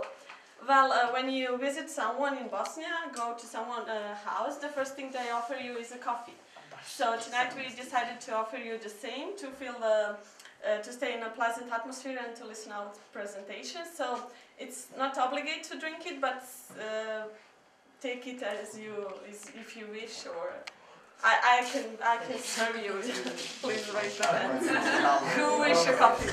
at. Well, uh, when you visit someone in Bosnia, go to someone's uh, house, the first thing they offer you is a coffee. So tonight we decided to offer you the same to feel the, uh, to stay in a pleasant atmosphere and to listen out presentation. So it's not obligate to drink it, but uh, take it as you, as if you wish, or I, I can, I can serve you. Please raise your hand. Who wish a coffee?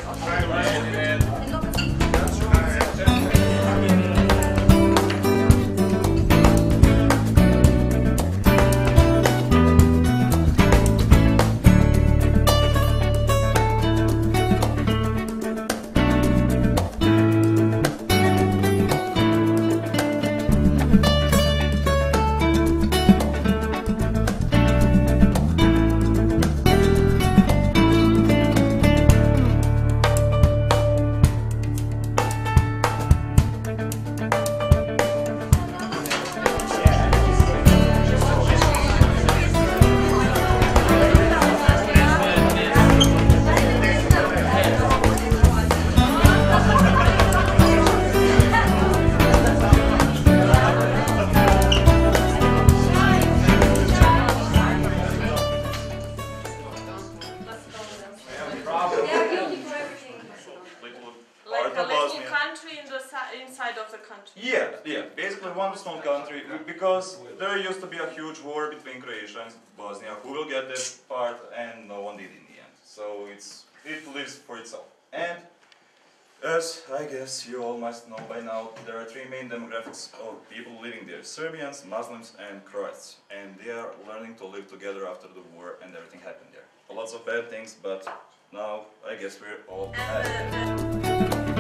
Used to be a huge war between Croatia and Bosnia, who will get that part, and no one did in the end. So it's it lives for itself. And as I guess you all must know by now, there are three main demographics of people living there: Serbians, Muslims, and Croats. And they are learning to live together after the war, and everything happened there. Lots of bad things, but now I guess we're all happy.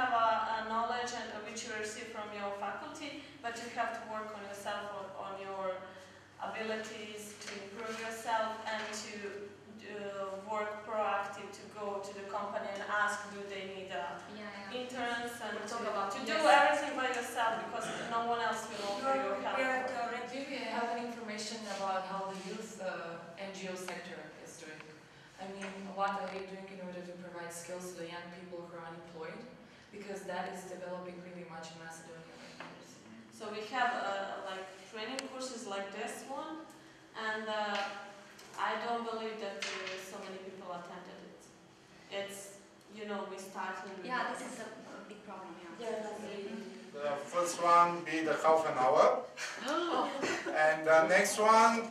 Have a, a knowledge and which you receive from your faculty, but you have to work on yourself, on, on your abilities to improve yourself and to uh, work proactive to go to the company and ask do they need uh, Yeah, yeah. interns and We'll to, talk about to do yes. everything by yourself because no one else will offer you help. Here at uh, Red TV, have an information about how the youth uh, NGO sector is doing. I mean, what are they doing in order to provide skills to the young people who are unemployed? Because that is developing really much in Macedonia right now. So we have uh, like training courses like this one, and uh, I don't believe that uh, so many people attended it. It's you know we start in Yeah, this is a a big problem, yeah. The first one be the half an hour, and the next one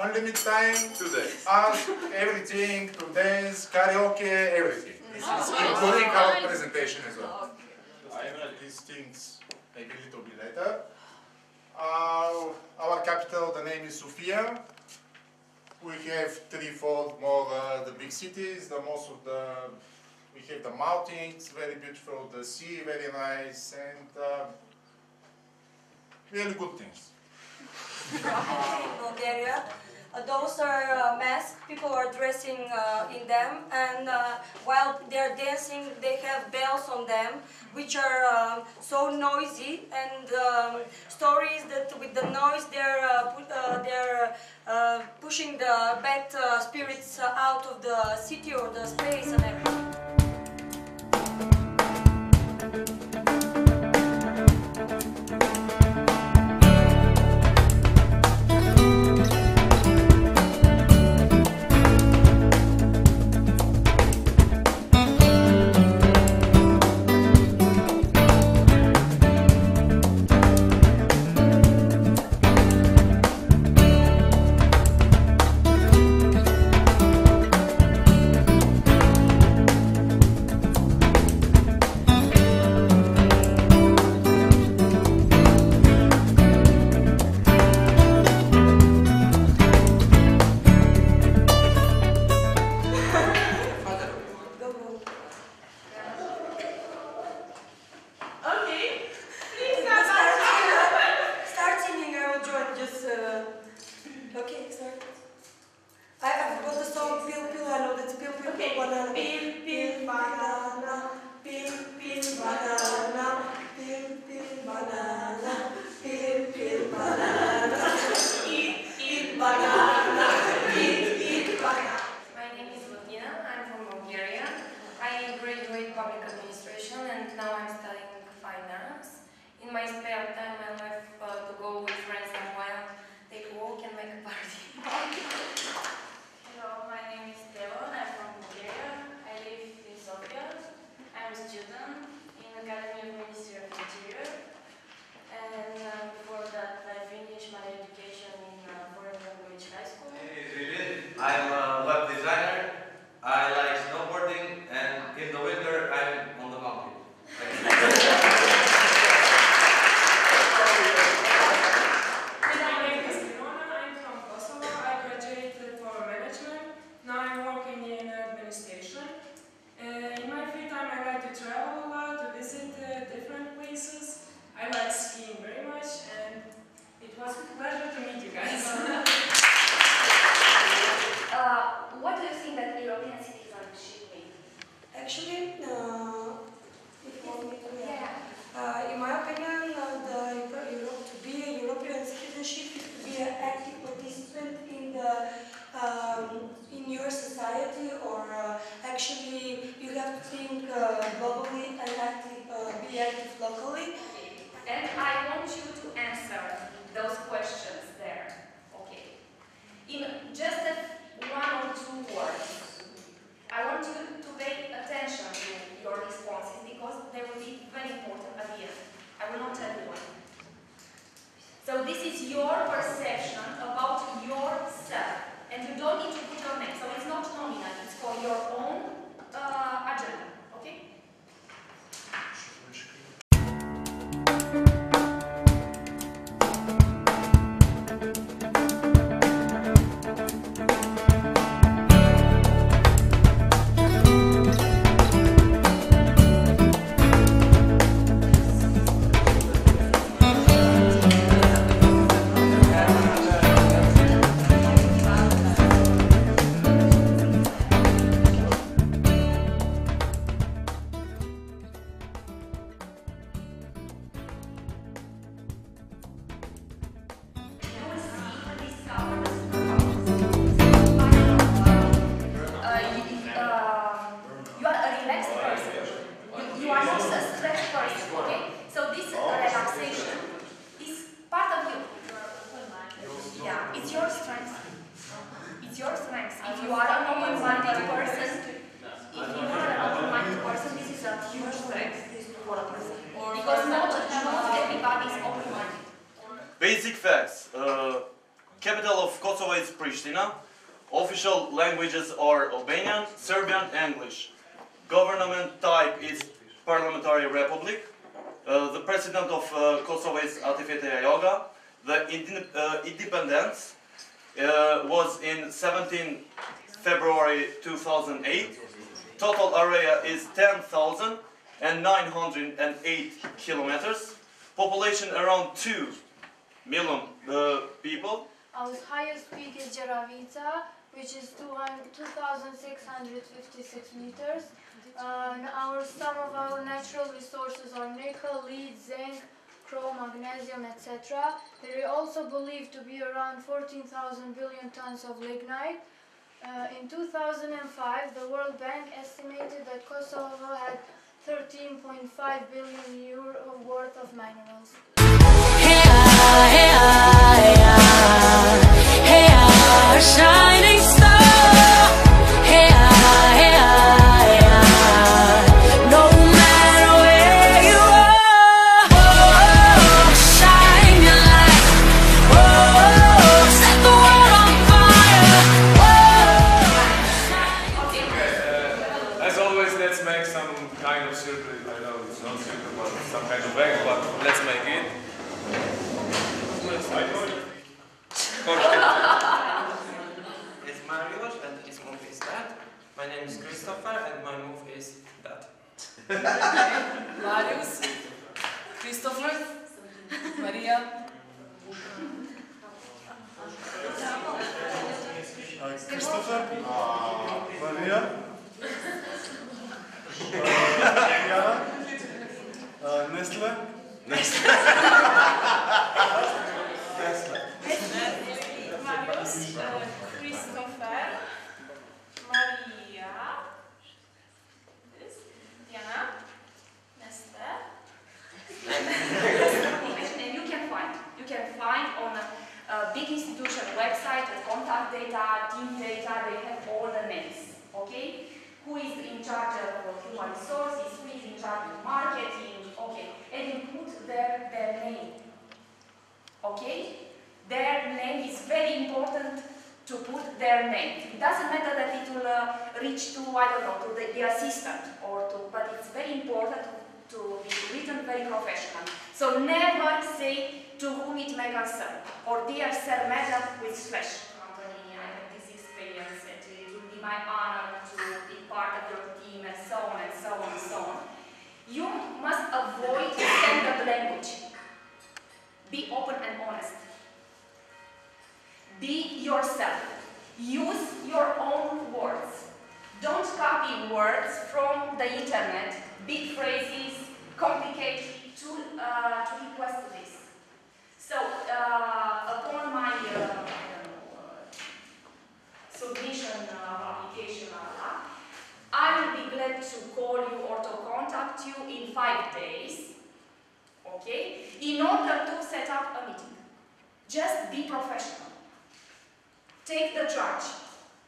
unlimited time. Two days. Ask everything, to dance, karaoke, everything. Oh, including our presentation as well. I will these things maybe a little bit later. Uh, our capital, the name is Sofia. We have threefold more uh, the big cities, the most of the, we have the mountains, very beautiful, the sea, very nice, and uh, really good things. Bulgaria? Uh, those are uh, masks, people are dressing uh, in them, and while they're dancing, they have bells on them, which are um, so noisy, and um, stories that with the noise they're, they're pushing the bad spirits out of the city or the space and everything. 17 February 2008. Total area is 10,908 kilometers. Population around 2 million uh, people. Our highest peak is Jeravica, which is 2,656 meters. Uh, our, some of our natural resources are nickel, lead, zinc, chrome, magnesium, etc. There are also believed to be around 14,000 billion tons of lignite. Uh, in 2005, the World Bank estimated that Kosovo had 13.5 billion euro worth of minerals. Ah, ah, ah. shining Marius, Christopher, Maria. Christopher, uh, Maria, Diana, uh, uh, Nestle. Nestle. Nestle. Marius, uh, Christopher. Charge of human resources, who is in charge of marketing, okay? And you put their, their name, okay? Their name is very important to put their name. It doesn't matter that it will uh, reach to, I don't know, to the, the assistant or to, but it's very important to, be written very professional. So never say to whom it may concern or dear Sir Madam with slash company, I have this experience and it will be my honor to be part of your team and so on and so on and so on. You must avoid standard language. Be open and honest. Be yourself. Use your own words. Don't copy words from the internet, big phrases, complicated to, uh, to request this. So, uh, upon my uh, uh, submission uh, application, uh, I will be glad to call you or to contact you in five days, okay, in order to set up a meeting. Just be professional. Take the charge.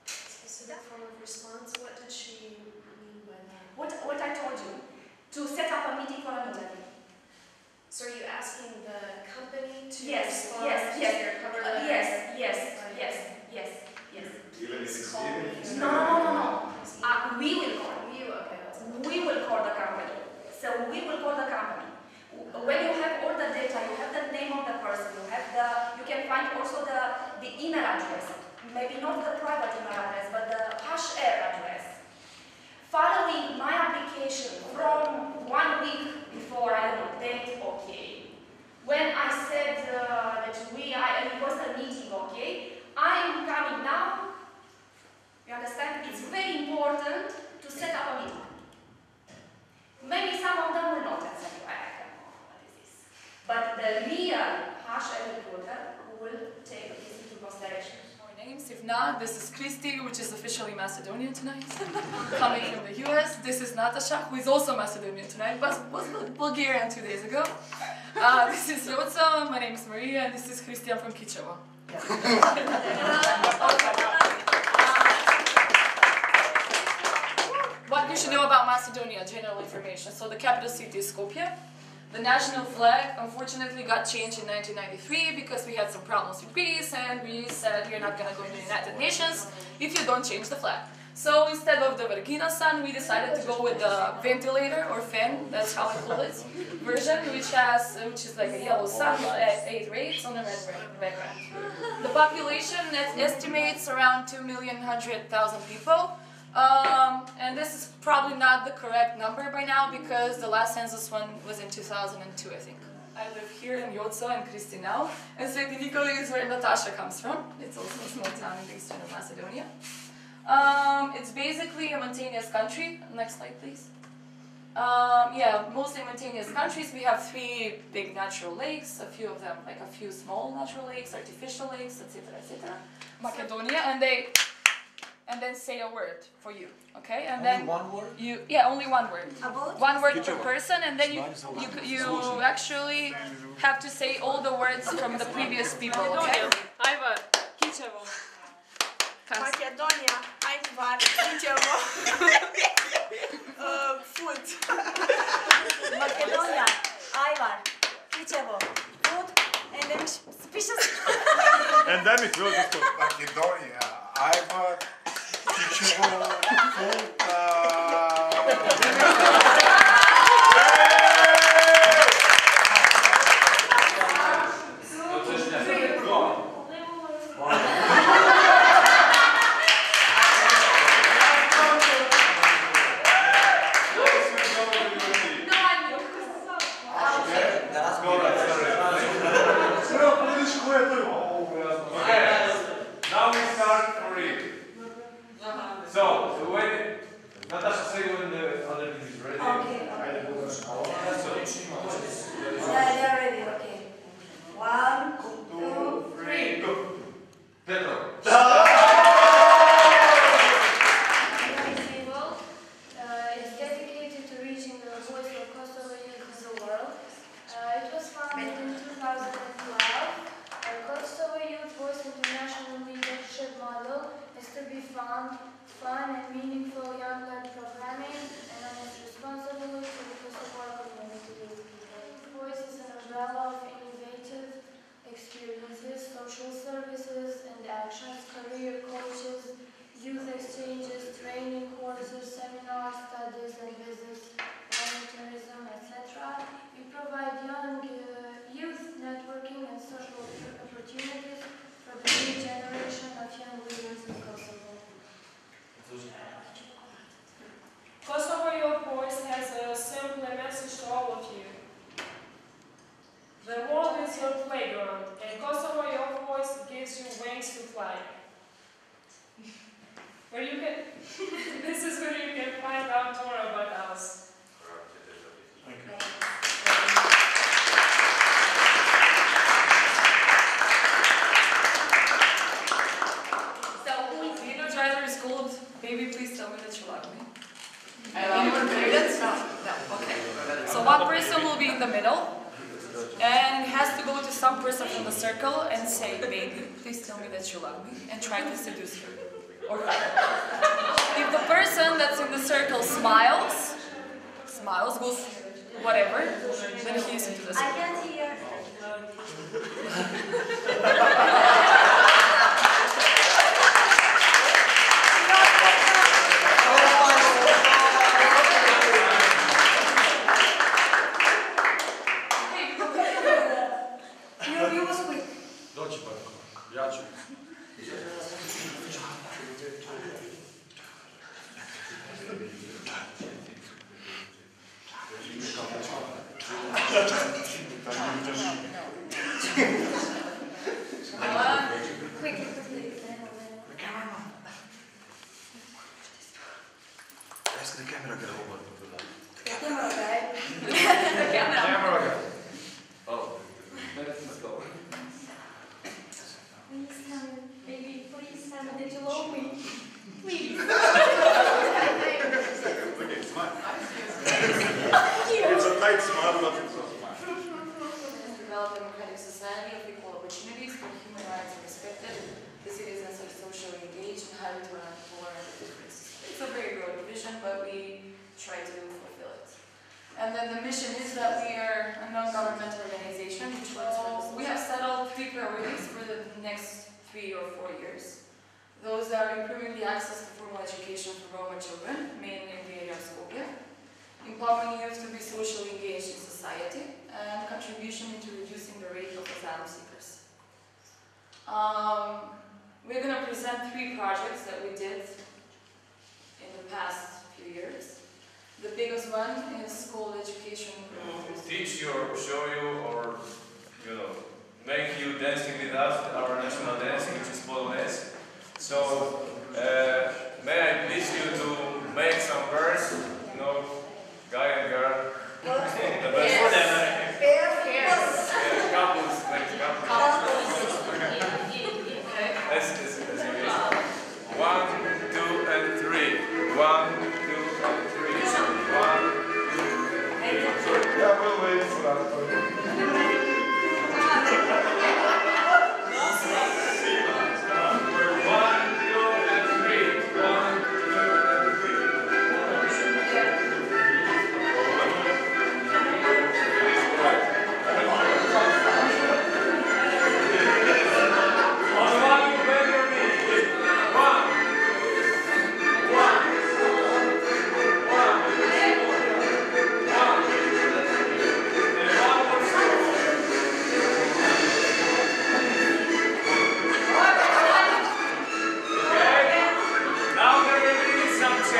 Specific form of response, what did she mean by that? What, what I told you, to set up a meeting for an interview. So are you asking the company to Yes, respond yes, to yes. your cover Uh, letter? yes, yes, yes, yes, yes. No, no, no, no, no. Uh, we will call. You, okay, We will call the company. So we will call the company. When you have all the data, you have the name of the person, you have the, you can find also the, the email address. Maybe not the private email address, but the HR address. Following my application from one week before, I don't know, date, okay. When I said uh, that we, I request a meeting, okay, I'm coming now. You understand? It's very important to set up a meeting. Maybe some of them will not answer you. I don't know what is this. But the real HR recruiter will take this into consideration. More names. If not, this is Christy, which is officially Macedonian tonight, coming from the US. This is Natasha, who is also Macedonian tonight, but was Bulgarian two days ago. Uh, this is Yoca, my name is Maria, and this is Christian from Kičevo. What you should know about Macedonia, general information. So the capital city is Skopje. The national flag unfortunately got changed in 1993 because we had some problems with Greece and we said you're not gonna go to the United Nations if you don't change the flag. So instead of the Vergina sun, we decided to go with the ventilator or fan, that's how I call it, version, which has which is like a yellow sun at eight rays on a red, background. ground. The population estimates around two million hundred thousand people. Um, and this is probably not the correct number by now because the last census one was in 2002, I think. I live here in Yotso and Kristinau, and Sveti Nikole is where Natasha comes from. It's also a small town in eastern Macedonia. Um, it's basically a mountainous country. Next slide, please. Um, yeah, mostly mountainous countries. We have three big natural lakes, a few of them, like a few small natural lakes, artificial lakes, etc., etc. Macedonia, and they, and then say a word for you, okay? And only then one word. You, yeah, only one word. About? One word per person, and then you, you, you actually have to say all the words from the previous people, okay? Ivan, Kichevo. Macedonia, I'm Var, uh, food. Macedonia, Ajvar, Kichevo, food, and then special. and then it will just Macedonia, Ajvar, Kichevo, food, uh... circle smile.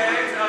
Some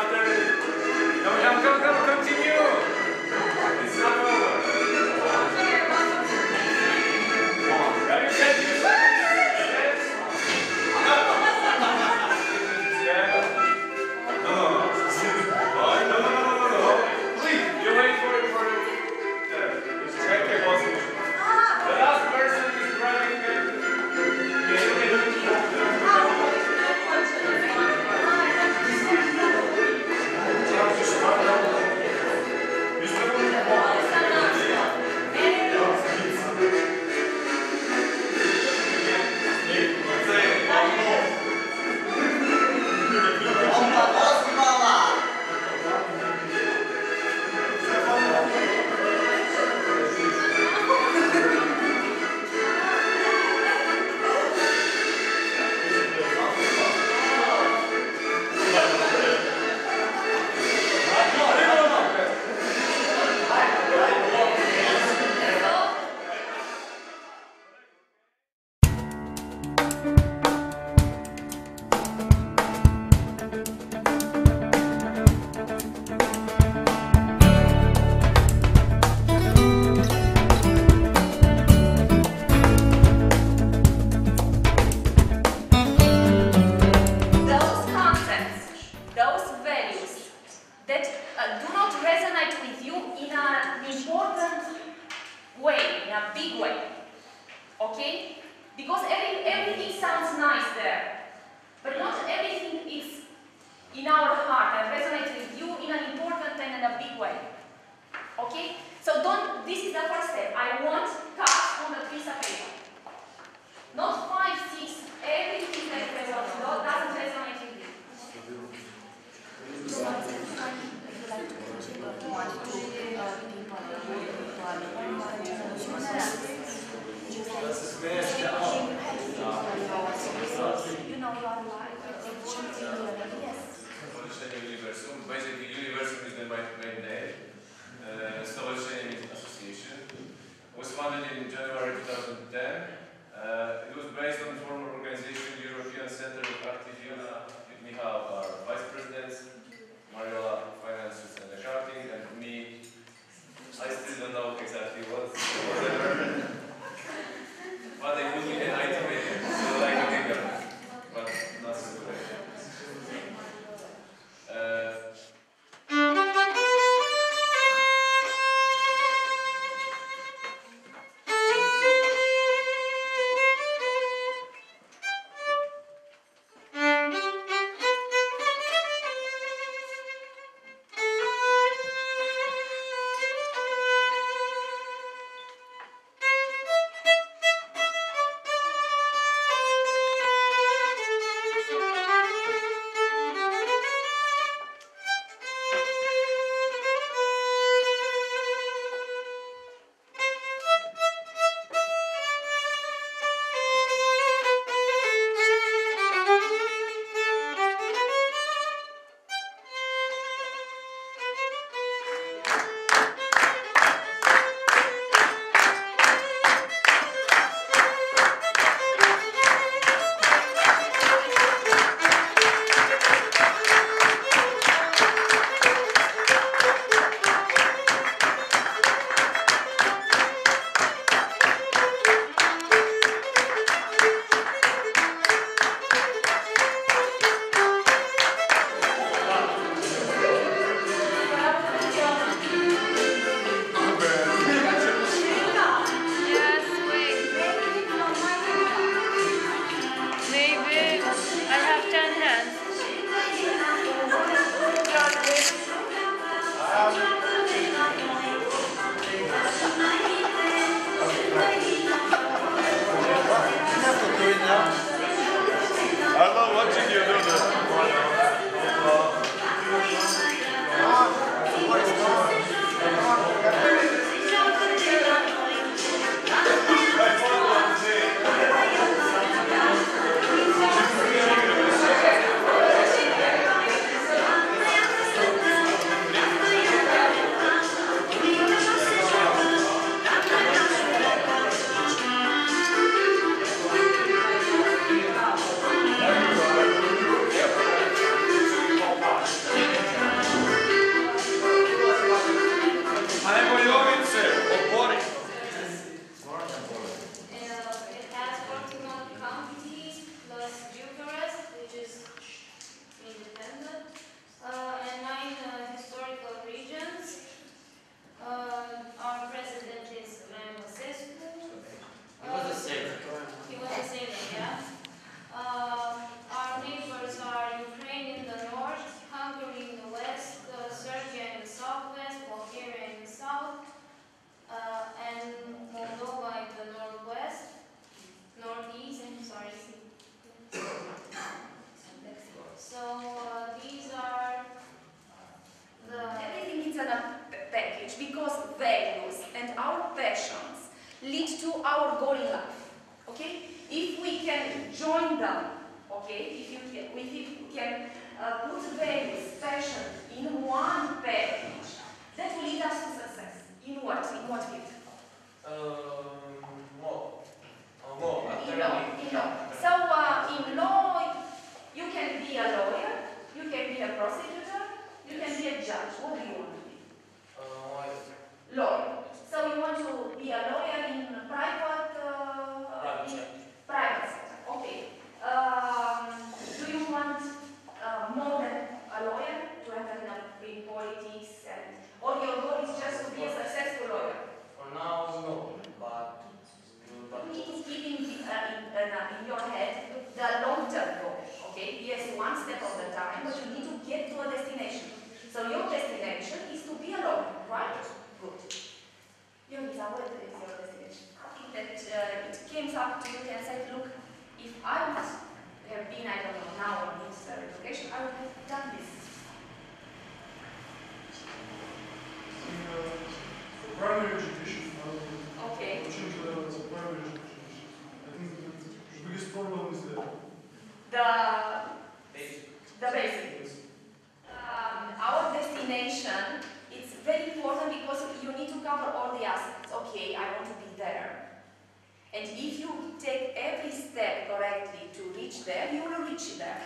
there, you will reach there.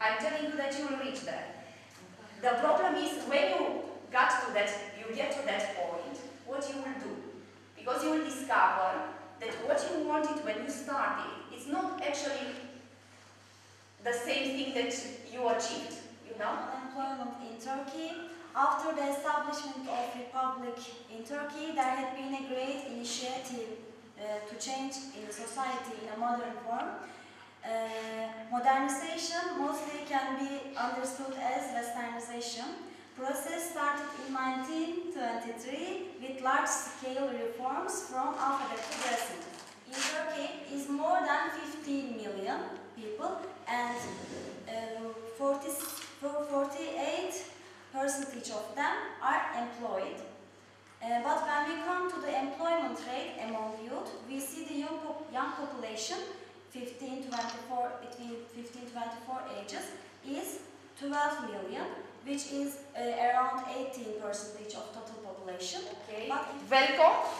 I'm telling you that you will reach there. The problem is when you got to that, you get to that point, what you will do. Because you will discover that what you wanted when you started is not actually the same thing that you achieved, you know? Employment in Turkey. After the establishment of Republic in Turkey, there had been a great initiative uh, to change in society in a modern form modernization mostly can be understood as westernization. Process started in 1923 with large-scale reforms from alphabet to Brazil. In Turkey is more than 15 million people and uh, 40, 48 percentage of them are employed. Uh, but when we come to the employment rate among youth, we see the young, young population 15 24 between 15 24 ages is 12 million which is uh, around 18 percentage of total population okay? But welcome.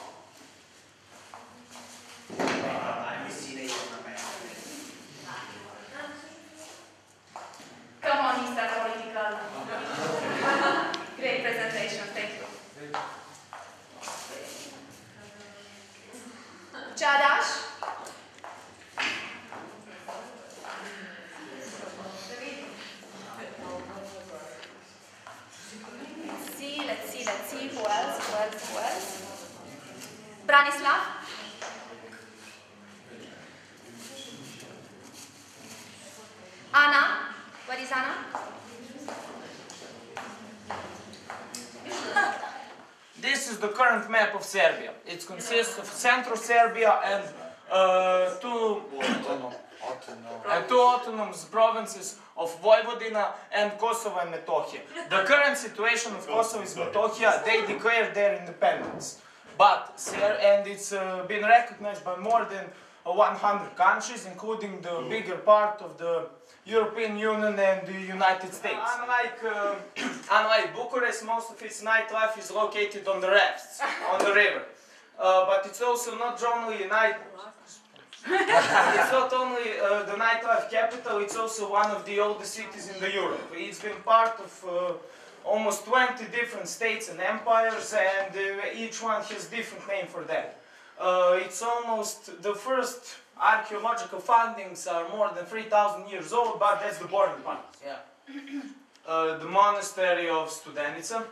map of Serbia. It consists of central Serbia and uh, two two autonomous provinces of Vojvodina and Kosovo and Metohija. The current situation of Kosovo is Metohija, they declared their independence. But, and it's uh, been recognized by more than 100 countries, including the bigger part of the European Union and the United States. Unlike, uh, unlike Bucharest, most of its nightlife is located on the rafts, on the river. Uh, but it's also not only a night. it's not only uh, the nightlife capital; it's also one of the oldest cities in the Europe. It's been part of uh, almost 20 different states and empires, and uh, each one has different name for that. Uh, it's almost the first archaeological findings are more than 3,000 years old, but that's the boring part. Yeah. Uh, the monastery of Studenica.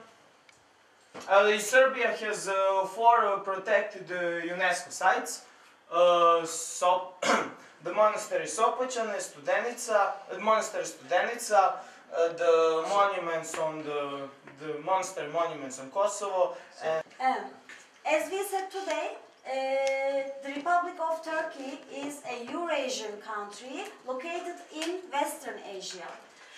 Uh, Serbia has uh, four uh, protected uh, UNESCO sites. Uh, so the monastery Sopoćani, Studenica, uh, monastery Studenica, uh, the monuments on the, the monastery monuments on Kosovo, and Um, as we said today, Uh, the Republic of Turkey is a Eurasian country located in Western Asia.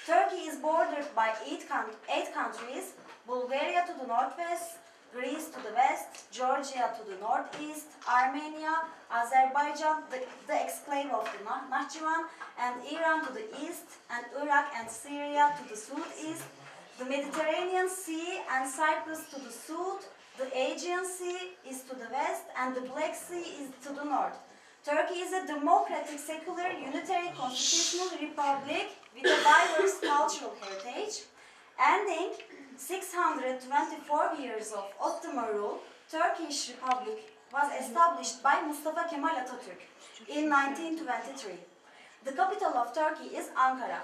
Turkey is bordered by eight, eight countries, Bulgaria to the northwest, Greece to the west, Georgia to the northeast, Armenia, Azerbaijan, the, the exclave of the Nakhchivan, and Iran to the east, and Iraq and Syria to the southeast, the Mediterranean Sea and Cyprus to the south, the Aegean Sea is to the west, and the Black Sea is to the north. Turkey is a democratic, secular, unitary constitutional republic with a diverse cultural heritage. Ending 624 years of Ottoman rule, Turkish Republic was established by Mustafa Kemal Atatürk in 1923. The capital of Turkey is Ankara.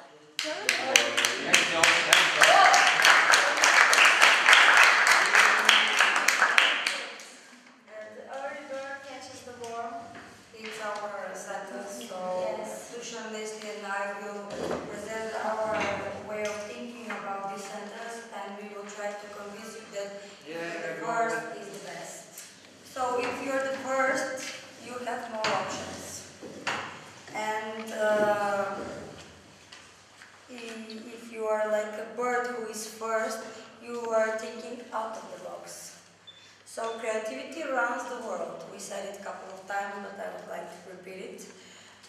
And the early bird catches the worm. It's our sentence. So Dushan, Leslie, and I will present our way of thinking about this sentence, and we will try to convince you that the first is the best. So if you're the first, you have more options. And uh, i- if you are like a bird who is first, you are thinking out of the box. So creativity runs the world. We said it a couple of times, but I would like to repeat it.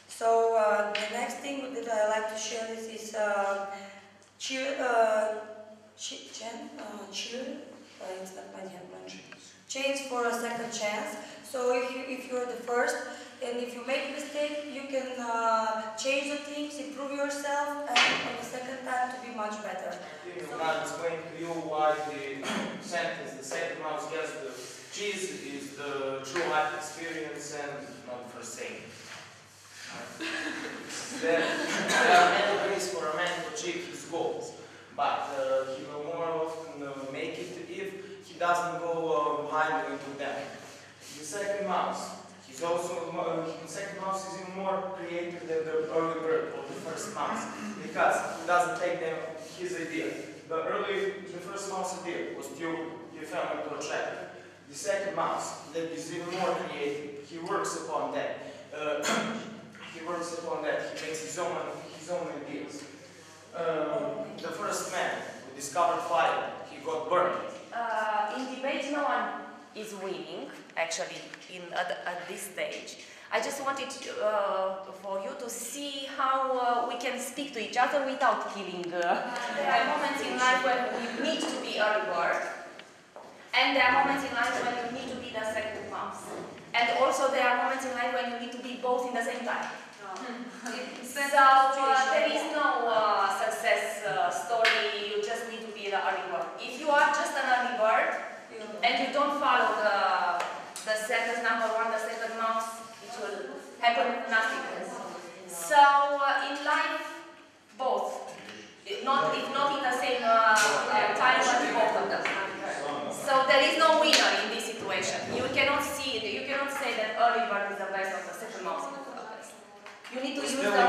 So uh, the next thing that I like to share is, is uh, cheer, uh, chi- chen, uh, cheer, uh, it's not my name, but change for a second chance. So if you if you're the first, and if you make a mistake, you can uh, change the things, improve yourself, and on the second time to be much better. I'm not explain to you why the sentence, the second mouse gets the cheese is the true life experience and not for sale. there, there are many ways for a man to achieve his goals, but uh, he will more often uh, make it if he doesn't go uh, blindly into them. The second mouse, he's also, the second mouse is even more creative than the early bird or the first mouse, because he doesn't take them his idea. The early, the first mouse idea was to give family to a. The second mouse, that is even more creative, he works upon that. Uh, he works upon that, he makes his own, his own ideas. Um, the first man who discovered fire, he got burned. Uh, in debate, no one is winning, actually, in, at, at this stage. I just wanted to, uh, for you to see how uh, we can speak to each other without killing. Uh, there are moments in life when we need to be early bird, and there are moments in life when you need to be the second mouse. And also there are moments in life when you need to be both in the same time. So uh, there is no uh, success uh, story, you just need to be the early bird. If you are just an early bird and you don't follow the, the sentence number one, the second mouse, it will happen nothing. So uh, in life, both. If Not, if not in the same uh, time, but both of them. So there is no winner in this situation. You cannot see you cannot say that early bird is the best or the second mouse is the best. You need to use them.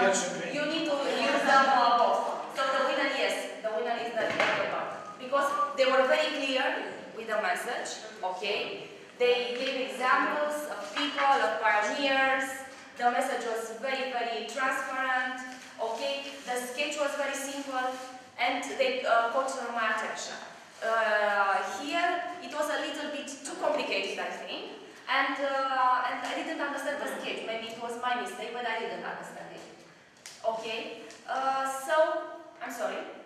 You need to use them uh, both. So the winner, yes, the winner is the early bird because they were very clear with the message. Okay, they gave examples of people, of pioneers, The message was very, very transparent, okay? The sketch was very simple, and they uh, caught my attention. Uh, here, it was a little bit too complicated, I think, and, uh, and I didn't understand the sketch. Maybe it was my mistake, but I didn't understand it. Okay, uh, so, I'm sorry.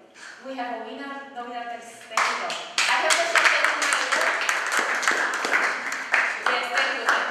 We have a winner. Thank you. I have in my. Yes, thank you.